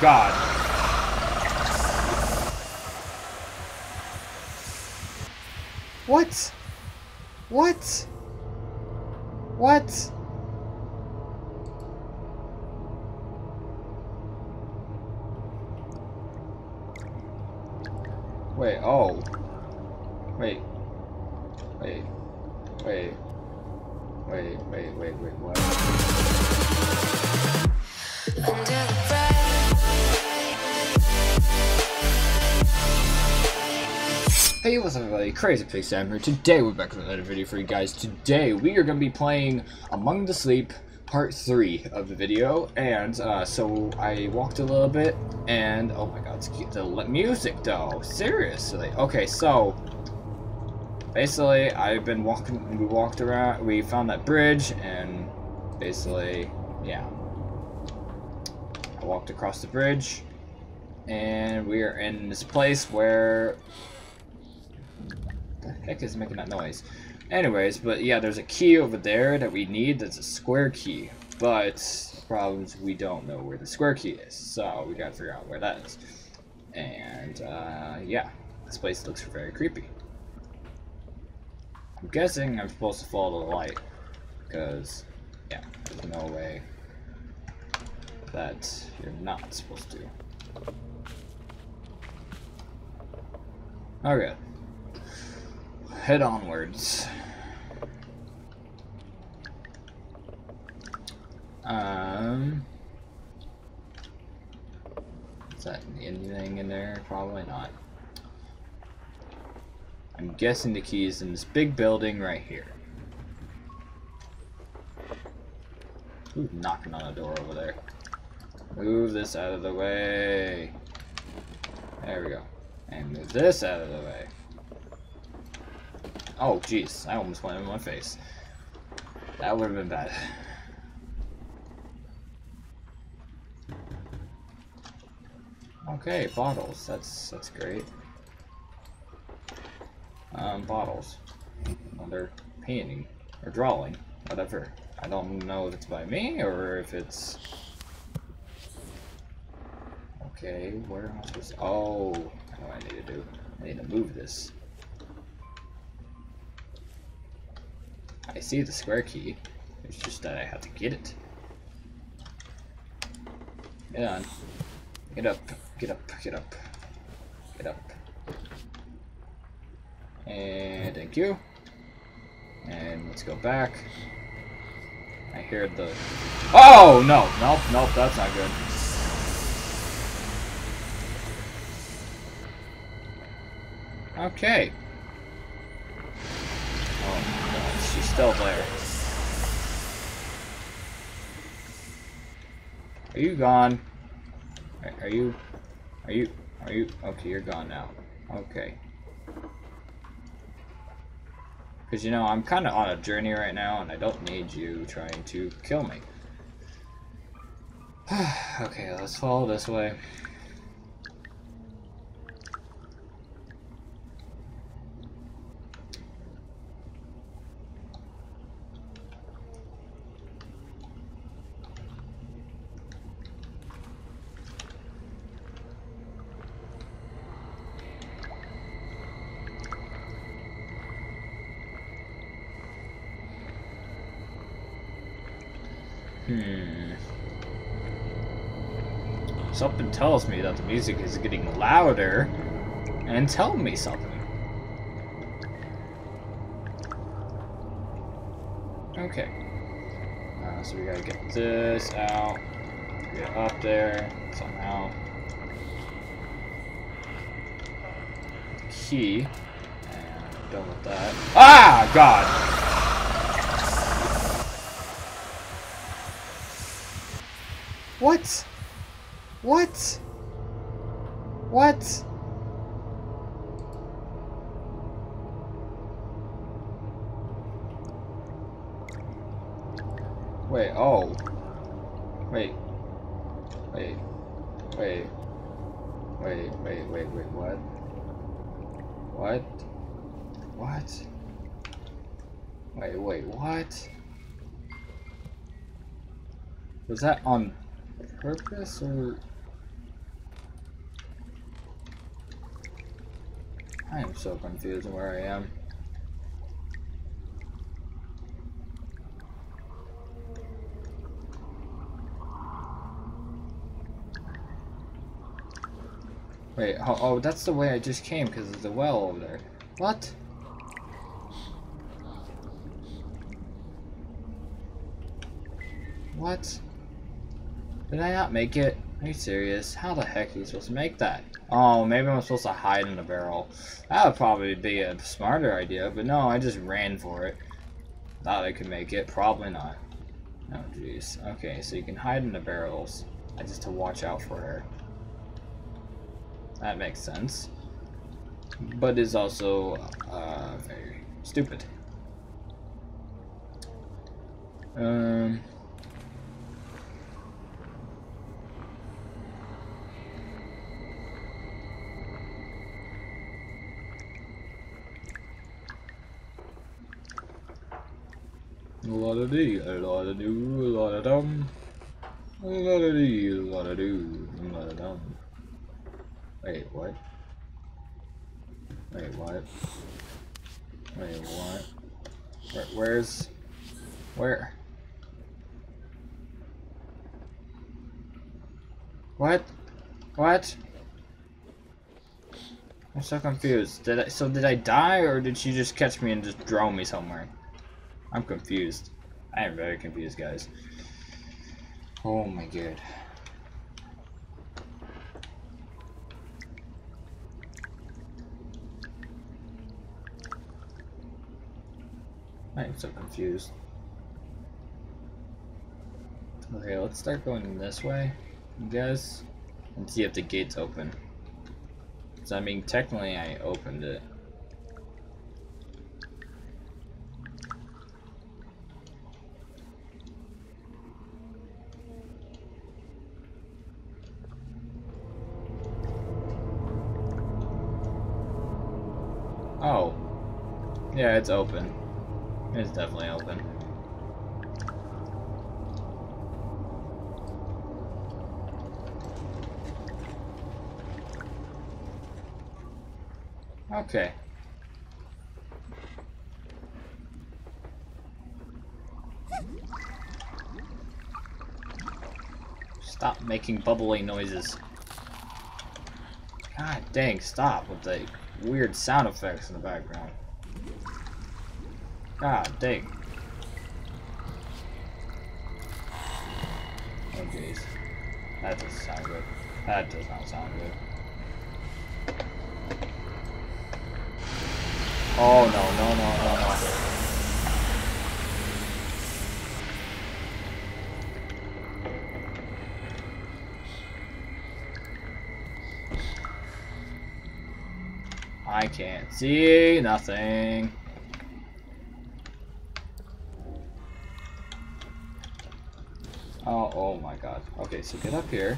God. What? What? What? Wait, oh. Wait. Wait. Wait. Wait, wait, wait, wait, what? Hey, what's up everybody, Crazy Pig Sam here. Today we're back with another video for you guys. Today we are going to be playing Among the Sleep part 3 of the video. And, uh, so I walked a little bit and, oh my god. The music though, seriously. Okay, so, basically I've been walking, we walked around, we found that bridge and basically, yeah. I walked across the bridge and we are in this place where heck is making that noise? Anyways, but yeah, there's a key over there that we need that's a square key. But the problem is we don't know where the square key is, so we gotta figure out where that is. And uh, yeah, this place looks very creepy. I'm guessing I'm supposed to follow the light, because yeah, there's no way that you're not supposed to. Okay head onwards. Um, is that anything in there? Probably not. I'm guessing the key is in this big building right here. Who's knocking on a door over there? Move this out of the way. There we go. And move this out of the way. Oh, jeez. I almost went in my face. That would have been bad. Okay, bottles. That's that's great. Um, bottles. Well, they're painting or drawing, whatever. I don't know if it's by me or if it's. Okay, where am I supposed to? Oh, I know what I need to do. I need to move this. I see the square key. It's just that I have to get it. Get on. Get up. Get up. Get up. Get up. And thank you. And let's go back. I hear the... Oh, no. Nope, nope, that's not good. Okay. Oh, still there. Are you gone? Are you... Are you... Are you... Okay, you're gone now. Okay. Because, you know, I'm kind of on a journey right now, and I don't need you trying to kill me. okay, let's follow this way. Hmm. Something tells me that the music is getting louder and tell me something. Okay. Uh, so we gotta get this out, get up there somehow. Key. And done with that. Ah! God! What? What? What? Wait, oh. Wait. Wait. Wait. Wait, wait, wait, wait, what? What? What? Wait, wait, what? Was that on purpose or I am so confused where I am. Wait, oh, oh that's the way I just came because of the well over there. What? What? Did I not make it? Are you serious? How the heck are you supposed to make that? Oh, maybe I'm supposed to hide in the barrel. That would probably be a smarter idea, but no, I just ran for it. Thought I could make it. Probably not. Oh, jeez. Okay, so you can hide in the barrels. I just to watch out for her. That makes sense. But is also uh, very stupid. Um... A lot of dee, a lot of do, a lot of dum. A lot of dee, a lot of do, a lot of dum. Wait, what? Wait, what? Wait, what? Where, where's... Where? What? What? I'm so confused. Did I, so did I die, or did she just catch me and just throw me somewhere? I'm confused. I am very confused, guys. Oh my god. I am so confused. Okay, let's start going this way, I guess, and see if the gate's open. So I mean, technically I opened it. Oh. It's open. It's definitely open. Okay. Stop making bubbly noises. God dang, stop with the weird sound effects in the background. God dang. Oh jeez. That doesn't sound good. That does not sound good. Oh no, no, no, no, no. I can't see nothing. Oh, oh my god. Okay, so get up here.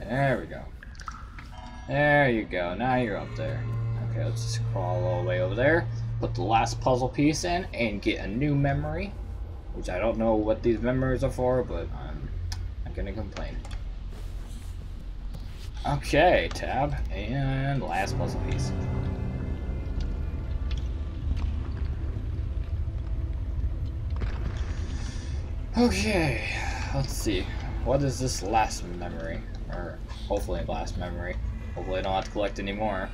There we go. There you go. Now you're up there. Okay, let's just crawl all the way over there. Put the last puzzle piece in and get a new memory. Which I don't know what these memories are for, but I'm not gonna complain. Okay, tab, and last puzzle piece. Okay, let's see. What is this last memory? Or hopefully last memory. Hopefully I don't have to collect any more.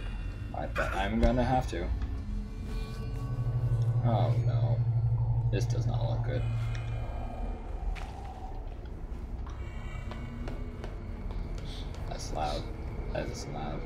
I bet I'm gonna have to. Oh no. This does not look good. That's loud. That is loud.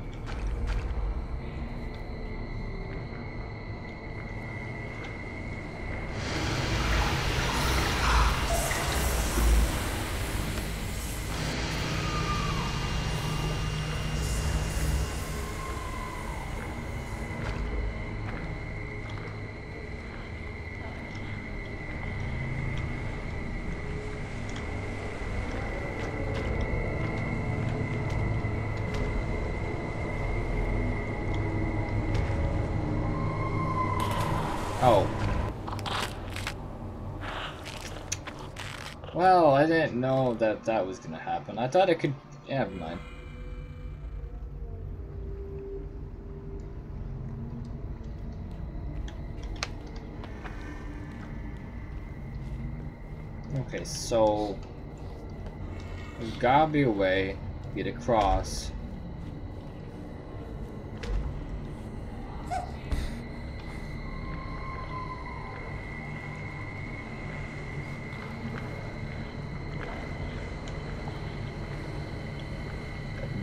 I didn't know that that was gonna happen. I thought I could... Yeah, never mind. Okay, so... There's gotta be a way to get across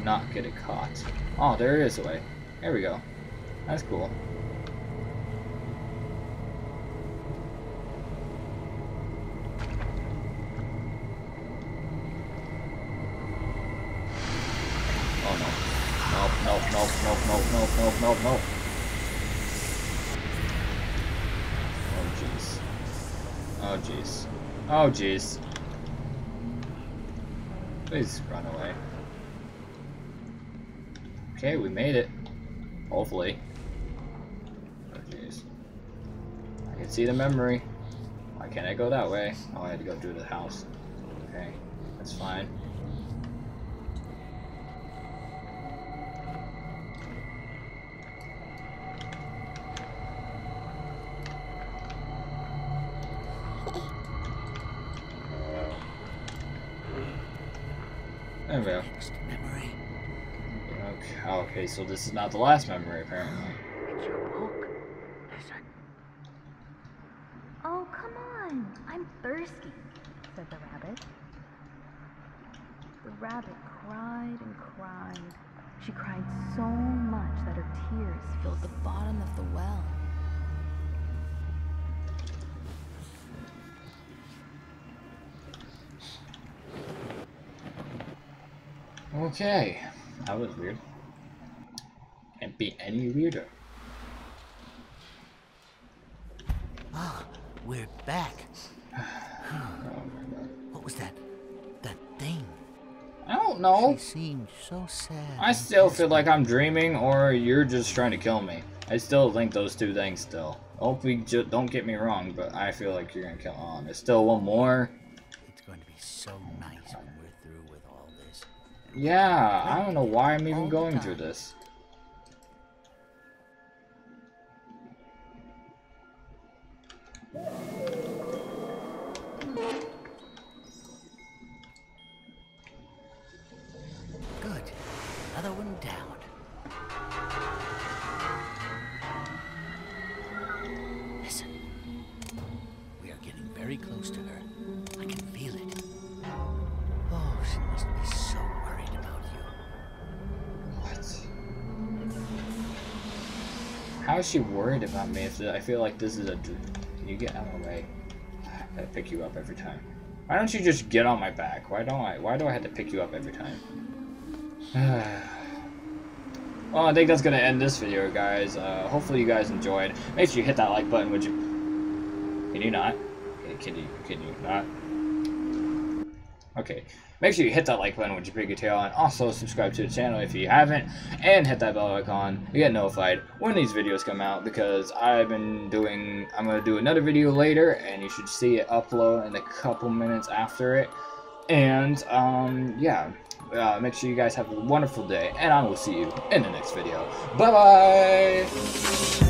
Not get it caught. Oh, there is a way. There we go. That's cool. Oh no. Nope, nope, nope, nope, nope, nope, nope, nope. Oh jeez. Oh jeez. Oh jeez. Please run away. Okay, we made it. Hopefully. Oh jeez. I can see the memory. Why can't I go that way? Oh, I had to go through the house. Okay, that's fine. There we go. Okay, okay, so this is not the last memory, apparently. It's your book. Listen. Oh, come on. I'm thirsty, said the rabbit. The rabbit cried and cried. She cried so much that her tears filled the bottom of the well. Okay, that was weird. Be any weirder. Ah, we're back. what was that? That thing? I don't know. She seemed so sad. I still feel like. I'm dreaming, or you're just trying to kill me. I still think those two things still. Hopefully, ju- don't get me wrong, but I feel like you're gonna kill. Oh, there's still one more. It's going to be so nice when we're through with all this. Yeah, I don't know why I'm even going through this. Good. Another one down. Listen. We are getting very close to her. I can feel it. Oh, she must be so worried about you. What? How is she worried about me if I feel like this is a you get out of the way? I pick you up every time. Why don't you just get on my back? Why don't I? Why do I have to pick you up every time? well, I think that's gonna end this video, guys. Uh, hopefully you guys enjoyed. Make sure you hit that like button, would you? Can you not? Can you? Can you not? Okay. Make sure you hit that like button with your big tail and also subscribe to the channel if you haven't and hit that bell icon to get notified when these videos come out because I've been doing I'm going to do another video later and you should see it upload in a couple minutes after it. And um yeah uh, make sure you guys have a wonderful day and I will see you in the next video. Bye bye